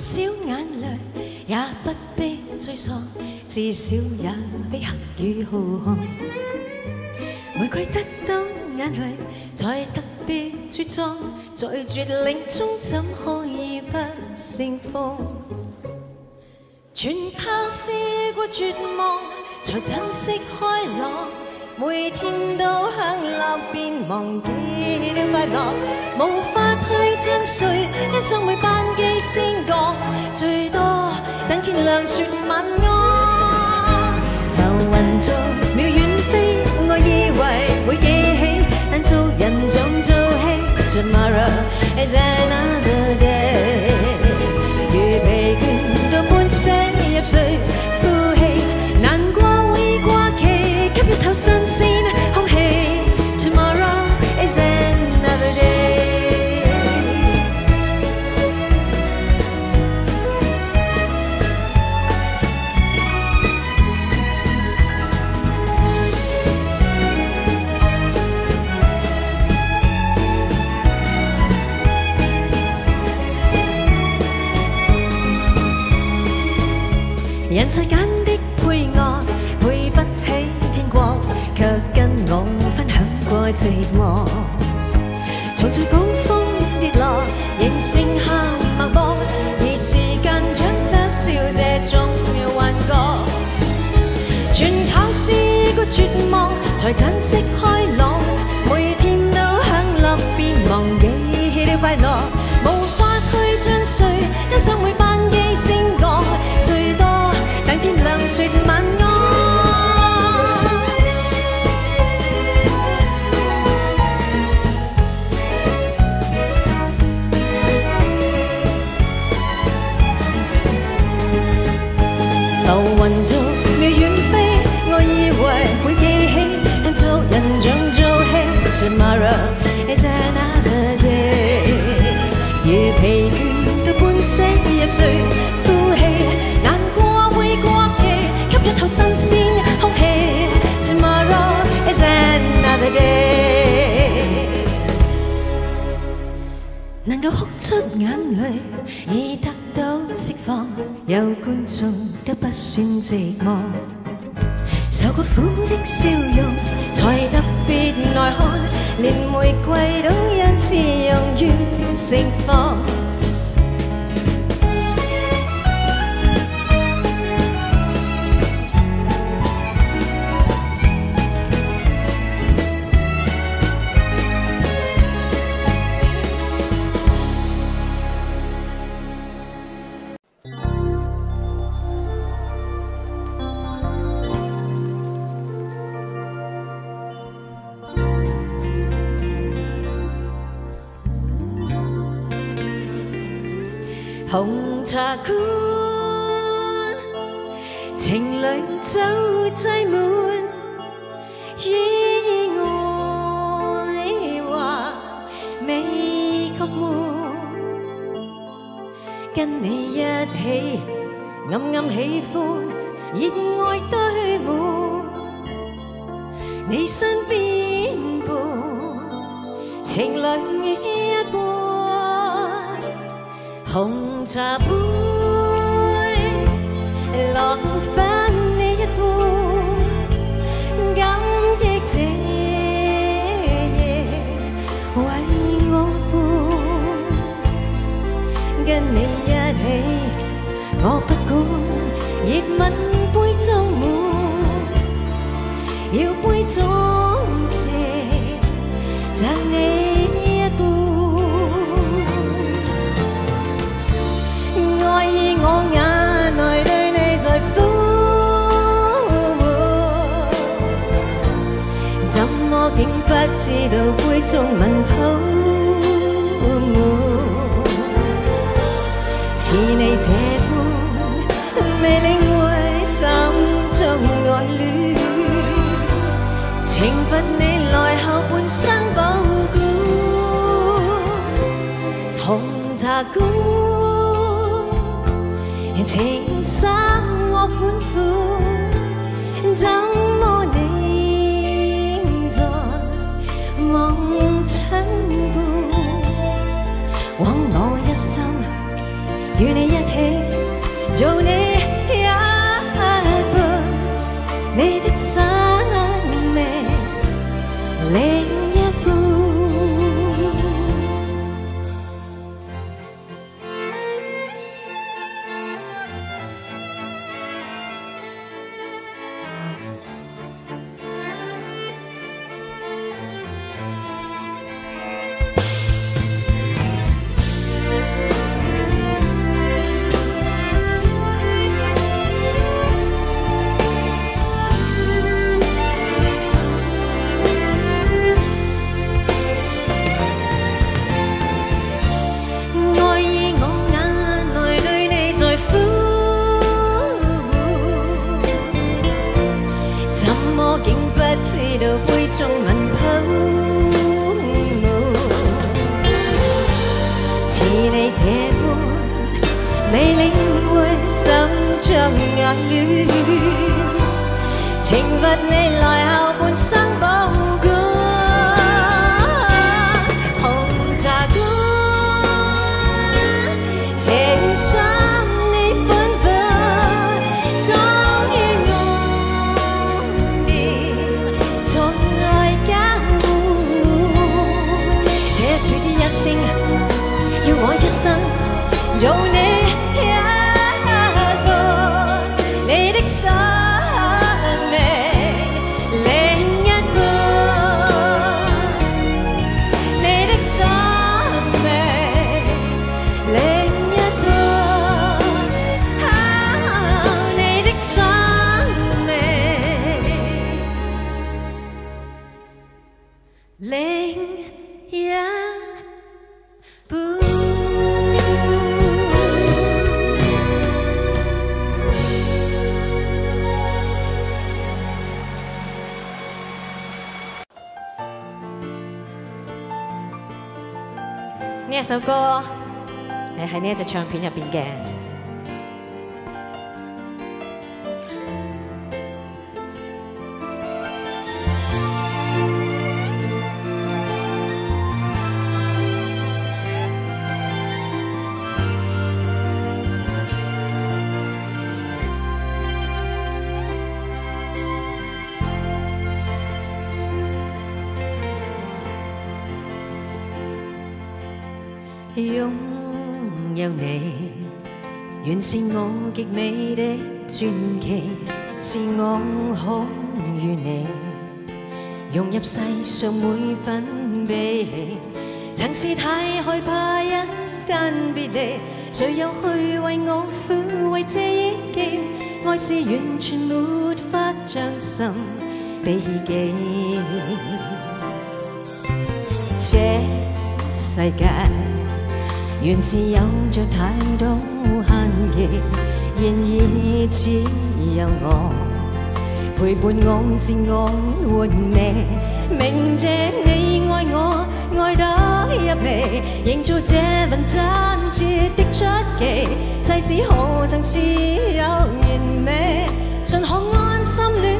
少眼泪，也不必追溯，至少也比黑雨浩瀚。玫瑰得到眼泪，才特别茁壮，在绝岭中怎可以不盛放？全靠试过绝望，才珍惜开朗。每天都享乐，便忘记了快乐，无法去将谁欣赏每，多等天亮说晚安。浮云中渺远飞，我以为会记起，但做人总做戏。Tomorrow is another 望，才珍惜 Tomorrow is another day，如疲倦到半醒入睡，呼气，难过會過期，吸一口新鮮空氣。Tomorrow is another day。能夠哭出眼淚，已得到釋放，有觀眾都不算寂寞。受過苦的笑容，才特別耐看，连玫瑰都因此用于盛放。情侶早擠滿，意外話未覺悶，跟你一起暗暗喜歡，熱愛堆滿，你身邊伴，情侶一般。紅茶杯，我伴，跟你一起，我不管，热吻杯中满，要杯中不知道杯中吻泡沫？似你这般未领会心中爱恋，惩罚你來後半生保管。紅茶館。情深我款款，枉我一生与你一起做你一半，你的生命生做你一半，你的生首歌係喺呢一只唱片入边嘅。擁有你，原是我極美的传奇，是我可与你融入世上每分悲喜。曾是太害怕一旦別離，誰又去為我抚慰這憶記？愛是完全沒法將心比己。这世界原是有着太多限期，然而只有我陪伴我自我活你，明謝你爱我爱得入微，营造这份真挚的出奇，世事何曾是有完美，尽可安心恋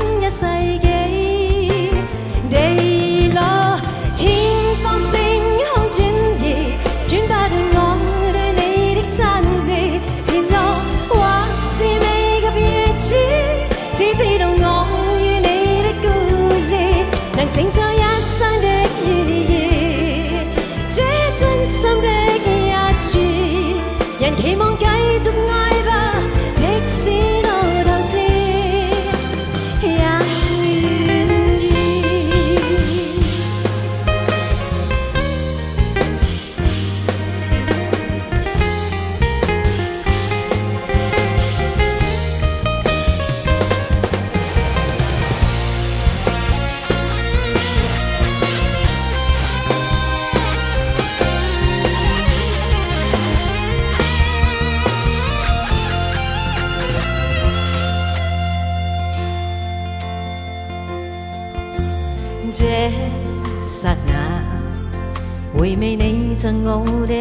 回味你赠我的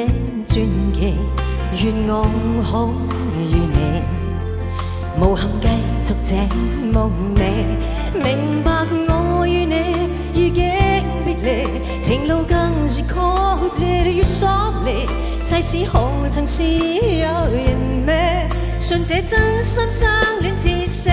传奇，愿我可与你无憾繼續這夢寐，明白我与你如極別离，情路更是曲折与疏离。世事何曾是有人咩？信这真心相恋至死。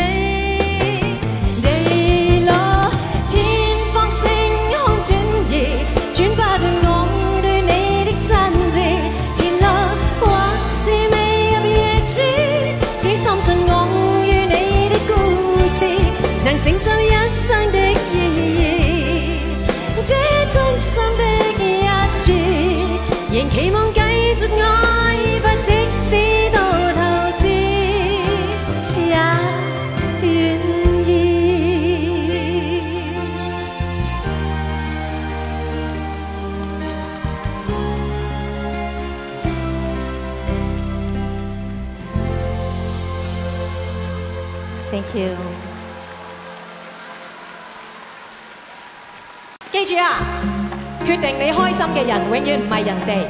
定你开心嘅人永远唔系人哋，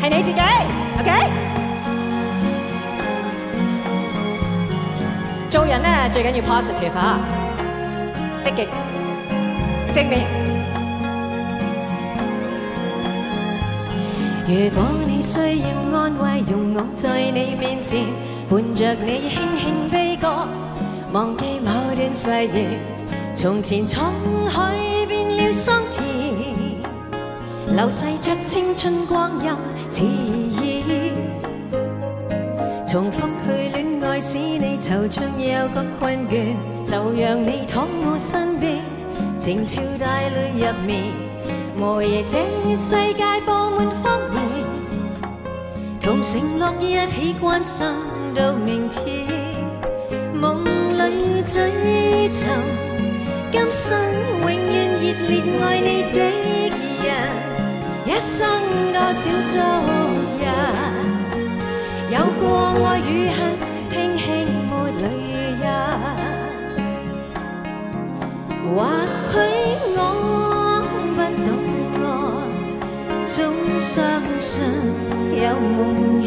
系你自己。OK？做人咧最紧要 positive 啊，积极、正面。如果你需要安慰，容我在你面前伴着你轻轻悲歌，忘记某段誓言。从前沧海变了桑，流逝着青春光陰熾熱。重复去戀愛，使你惆悵有個困倦，就讓你躺我身邊，靜悄帶淚入眠。無疑這世界佈滿謊言，同承諾一起關心到明天。夢裏追尋，今生永遠熱烈愛你的，生多少足日，有过爱与恨，轻轻没泪日。或许我不懂爱，总相信有梦与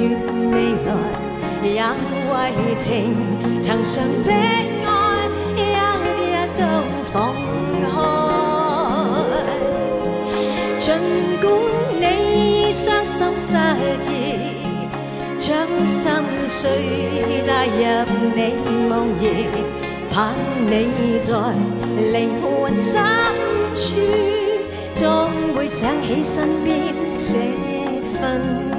未来，也为情曾尝悲哀，一日都放开，尽管。伤心失意。将心碎带入你梦里，盼你在灵魂深处，总会想起身边这份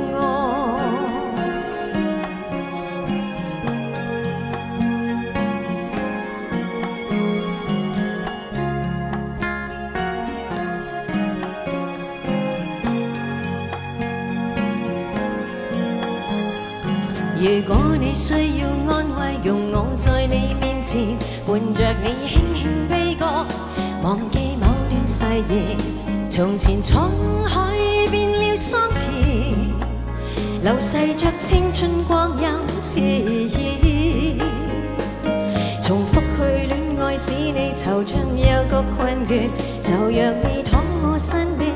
需要安慰，容我在你面前伴着你轻轻悲歌，忘记某段誓言。从前沧海变了桑田，流逝着青春光陰熾熱。重复去恋爱，使你惆怅有个困倦，就让你躺我身边，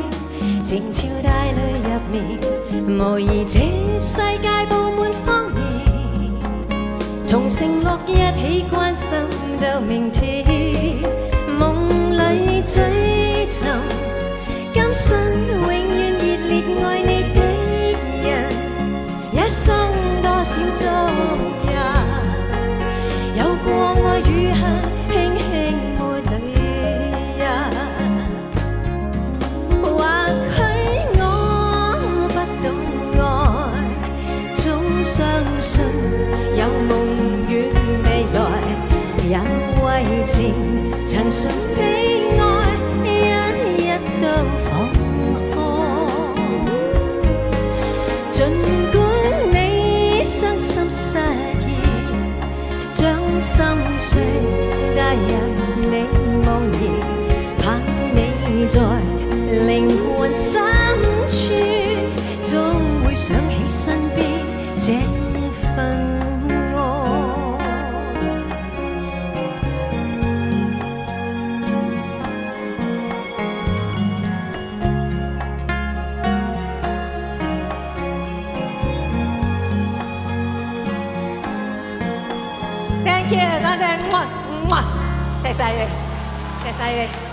静悄带泪入眠。无疑这世界，承诺一起关心到明天。梦里追寻，今生永远热烈爱你的人，一生多少足曾信的愛，一一都放開。盡管你傷心失意。將心碎帶入你夢兒，盼你在靈魂深處，終會想起身邊這份麼，謝晒你，謝晒你。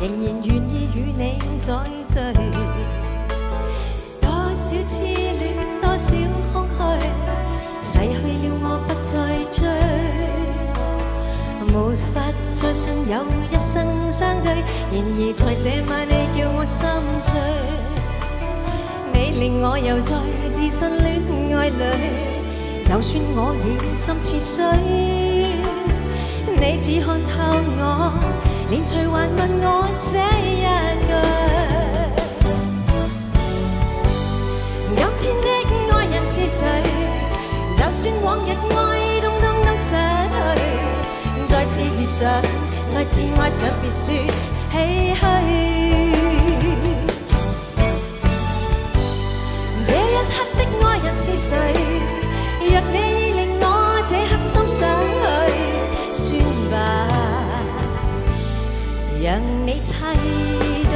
仍然願意與你再聚。多少痴戀，多少空虛，逝去了我不再追，没法再信有一生相對。然而在這晚，你叫我心醉，你令我又再置身戀愛裏。就算我已心似水，你只看透我，連隨還問我這一句。今天的愛人是誰？就算往日愛通通都失去，再次遇上，再次愛上，別說唏噓。這一刻的愛人是誰？若你让你猜对。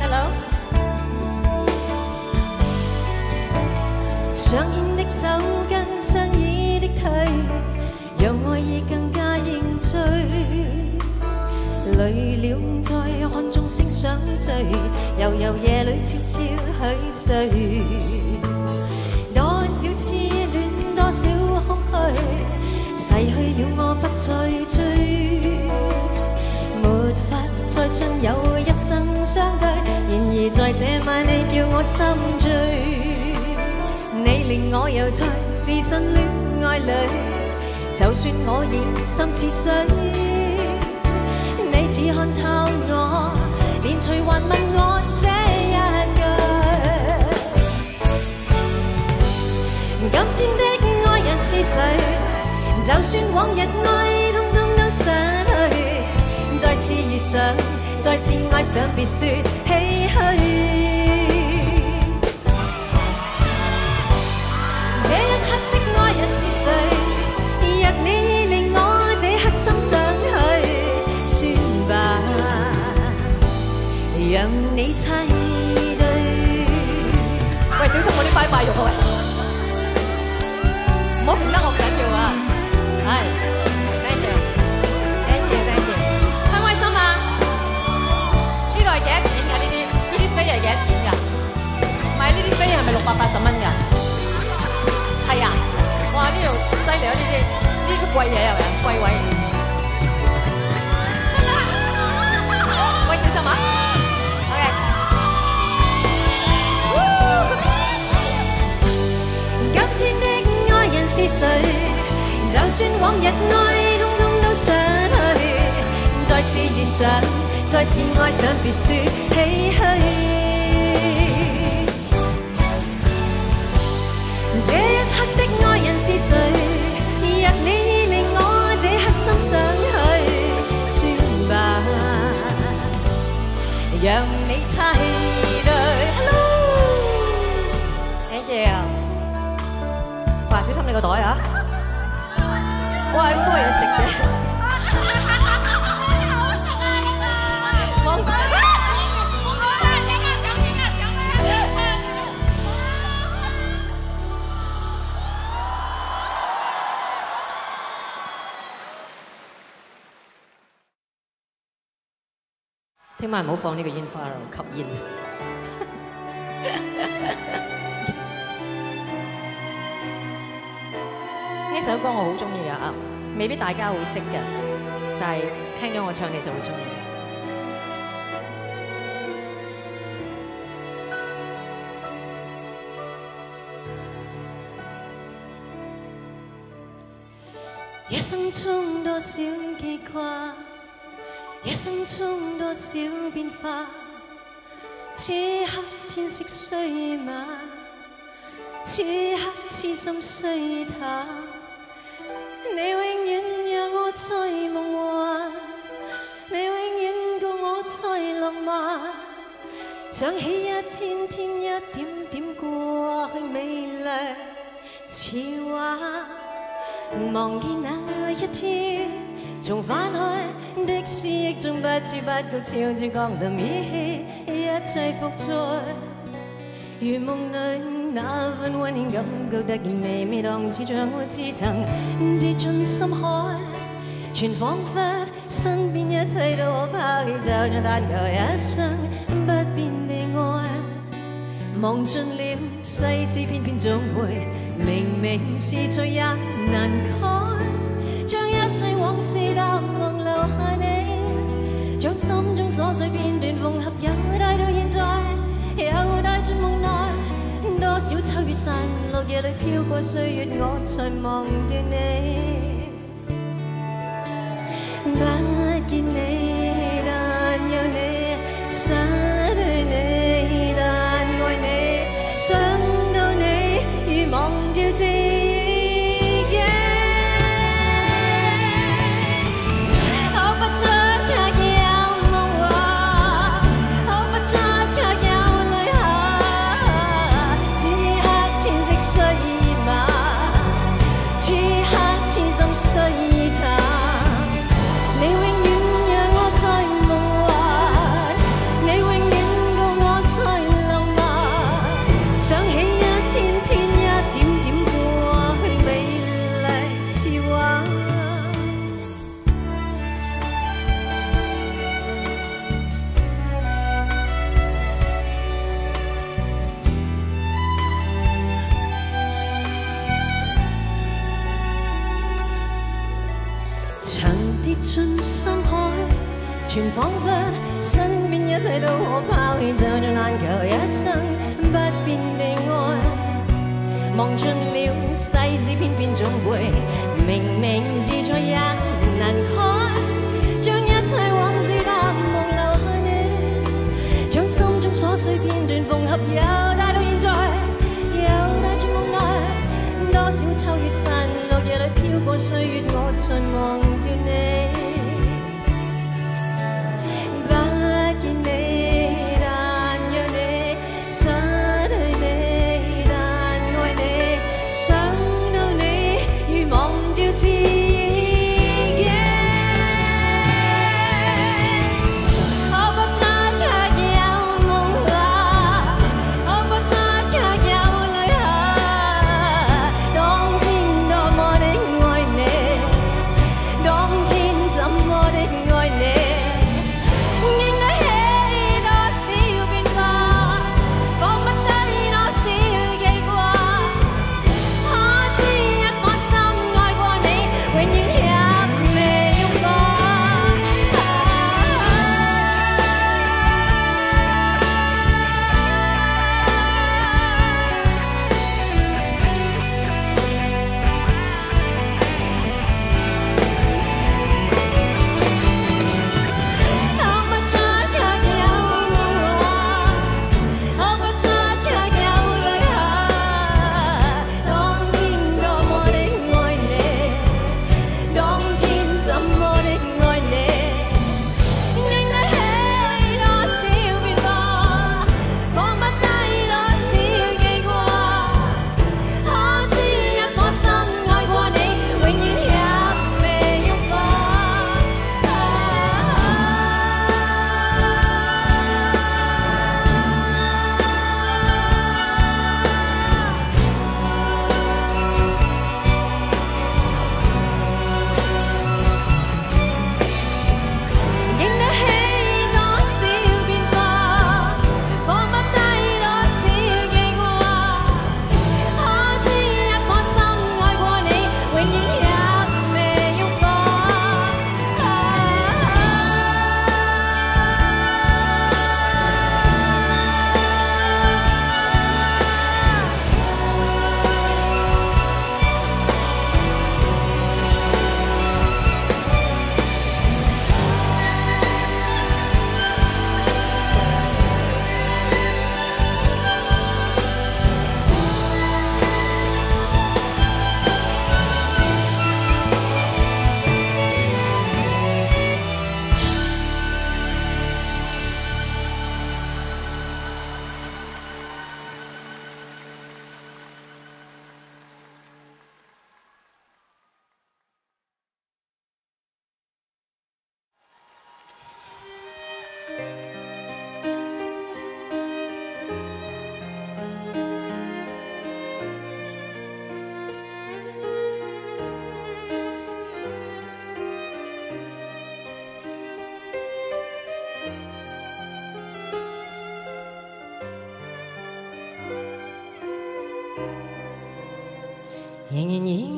Hello，上牵的手跟相依的腿，让爱意更加凝聚。累了再看众星相聚，悠悠夜里悄悄去睡。逝去了我不再追，没法再信有一生相對。然而在這晚你叫我心醉，你令我又再置身戀愛裏，就算我已心似水。你似看透我，連隨還問我這一句。今天的就算往日愛通通都失去，再次遇上，再次愛上，別說唏噓。這一刻的愛人是誰？若你已令我這刻心想去。讓你猜對。喂，小心我啲塊塊肉！喂，唔好評得我緊要啊！係，thank you，thank you，thank you，開唔開心啊？呢度係幾多錢㗎？呢啲呢啲飛係幾多錢㗎？買呢啲飛係咪六百八十蚊㗎？係啊！哇！呢度犀利啊！呢啲呢啲貴嘢係咪？貴位。喂，小心啊！是谁？就算往日爱，通通都失去。再次遇上，再次爱上，别说唏嘘。这一刻的爱人是谁？若你已令我这刻心想去，算吧，让你猜對。Hello，thank you。小心你個袋啊！哇，咁多嘢食嘅。我聽晚唔好放呢個煙花啦，吸煙。呢首歌我好中意啊，未必大家會識嘅，但係聽咗我唱你就會中意。一生中多少記掛，一生中多少變化，此刻天色虽晚，此刻痴心虽淡。你永遠讓我在夢幻，你永遠告我在浪漫。想起一天天一點點過去美麗似畫，忘記那一天從翻開的思憶中不知不觉悄悄降臨依稀，一切復在如夢里。那份温馨感觉突然微微荡似像我似曾跌进深海全仿佛身边一切都抛弃就像但求一生不变地爱望尽了世事偏偏总会明明是趣也难开将一切往事淡忘留下你将心中琐碎片段缝合又带到现在又带进梦小秋散落夜里飘过岁月我才忘掉你。不见你但有你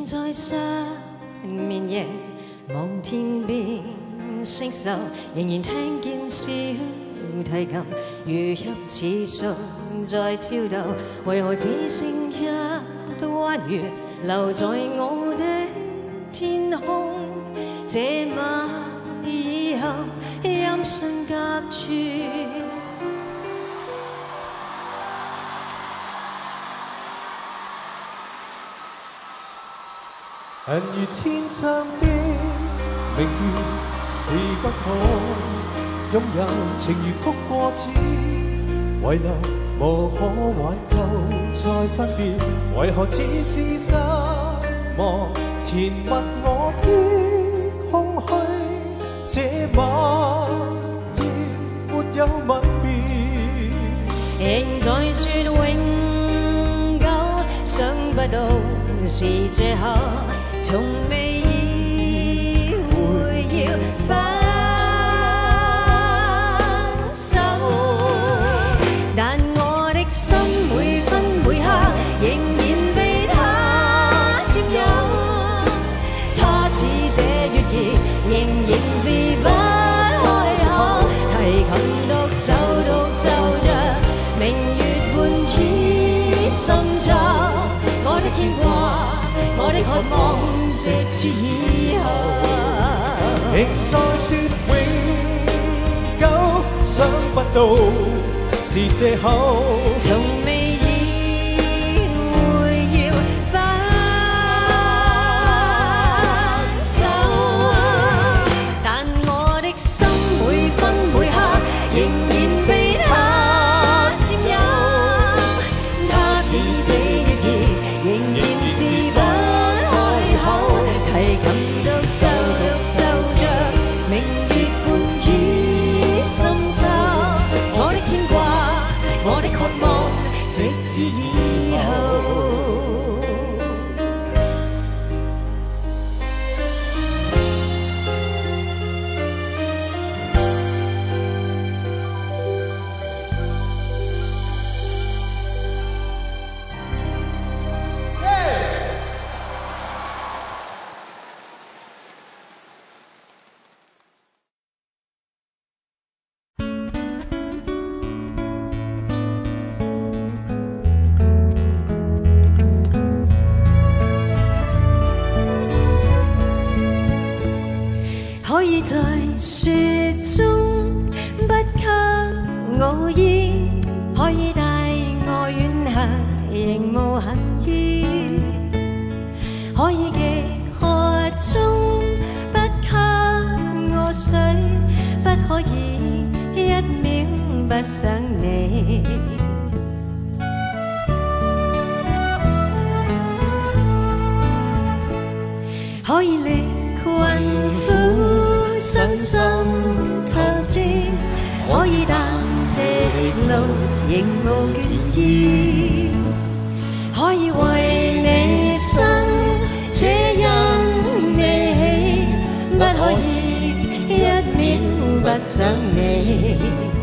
在失眠夜，望天边星宿，仍然听见小提琴如泣似诉在跳动，为何只剩一弯月留在我的天空？这晚以后，音讯隔绝。人如天上的明月，是不可拥有。情如曲过只遗留，无可挽救再分别。为何只是失望，填密我的空虚？这晚夜没有吻别，仍在说永久，想不到是借口。从未渴望，直至以后，仍在说永久，想不到是借口，从未。想你。可以离困苦。身心透支，可以但这路仍无倦意。可以为你生，这因你起，不可以一秒不想你。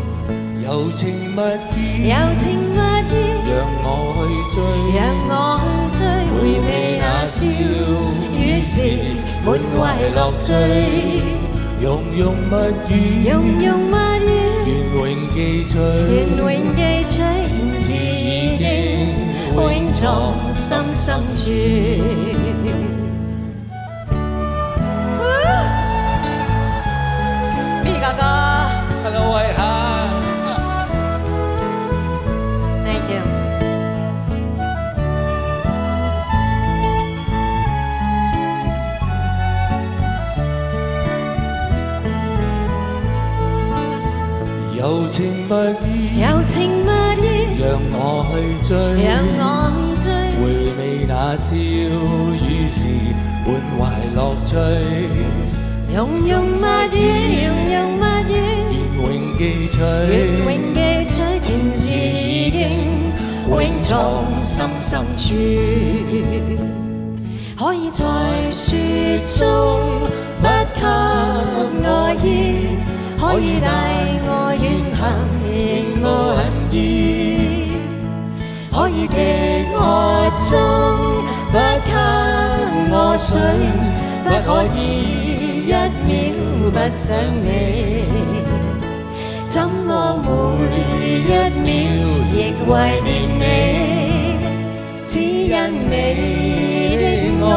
柔情蜜意，柔情蜜意，让我去追，让我去追，回味那笑，于是满怀乐趣。融融蜜语，融融蜜语，愿永记取，愿永记取，情事已经永藏心深处。，Hello，喂哈。情蜜意，柔情蜜意，让我去追，让我去追，回味那笑语时，满怀乐趣。融融蜜语，融融蜜语，愿永记取，愿永记取，前事已经永藏心深处。可以在雪中不给我烟。可以带我远行，仍无痕意。可以极渴中不给。我水，不可以一秒不想你。怎么每一秒亦怀念你？只因你？的爱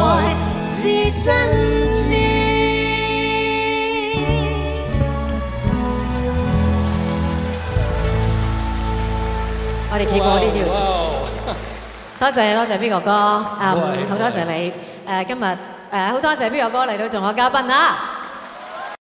是真挚。我哋企過呢條船。多謝多謝 B 哥哥，啊好多謝你誒今日誒好多謝 B 哥哥嚟到做我嘉賓啊！